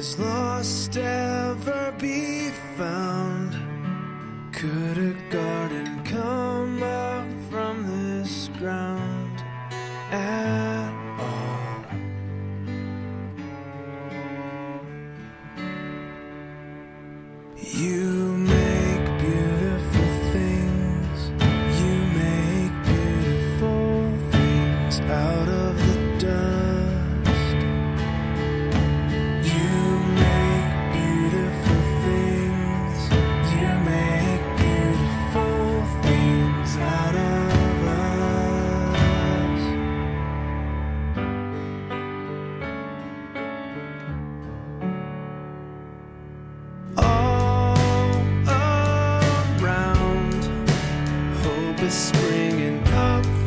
Is lost ever be found? Could a garden come up from this ground at all? You Springing up.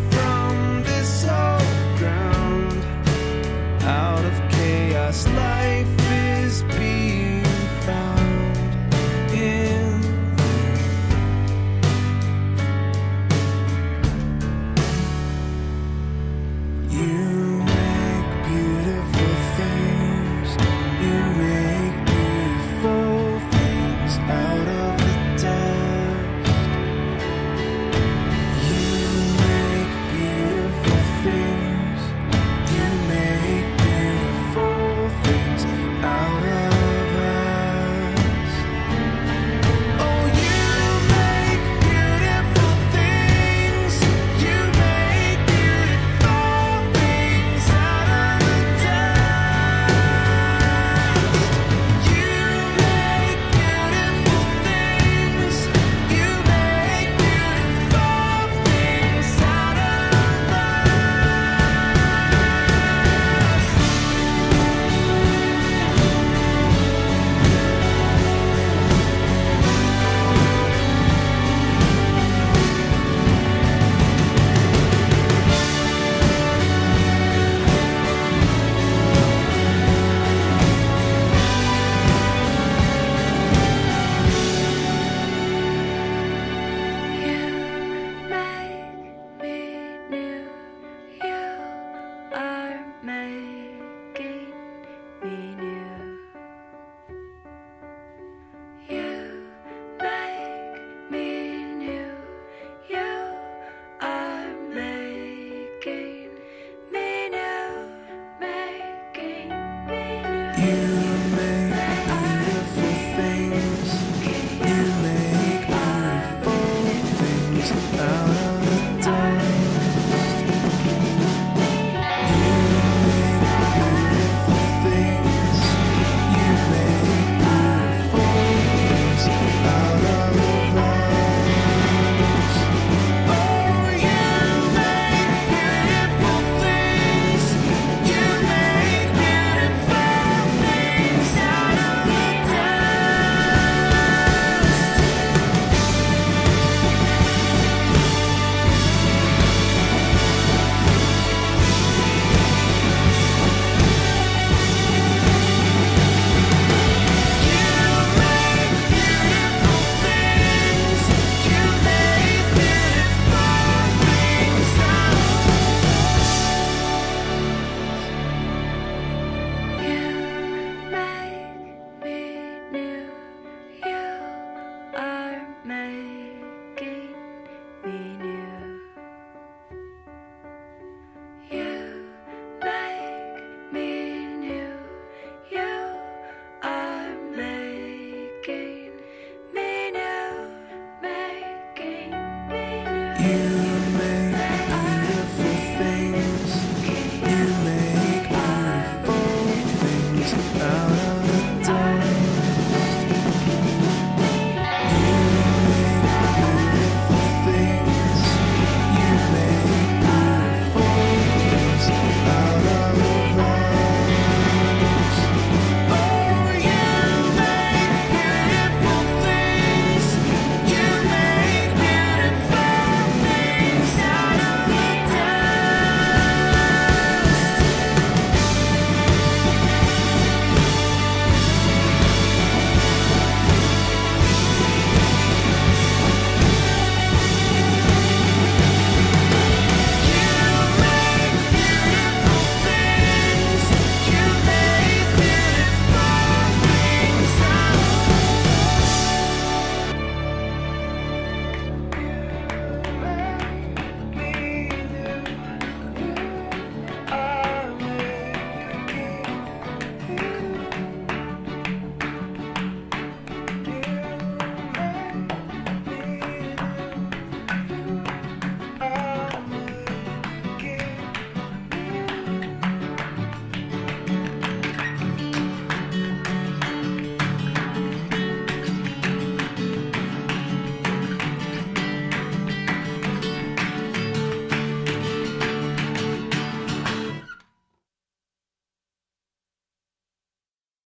you made.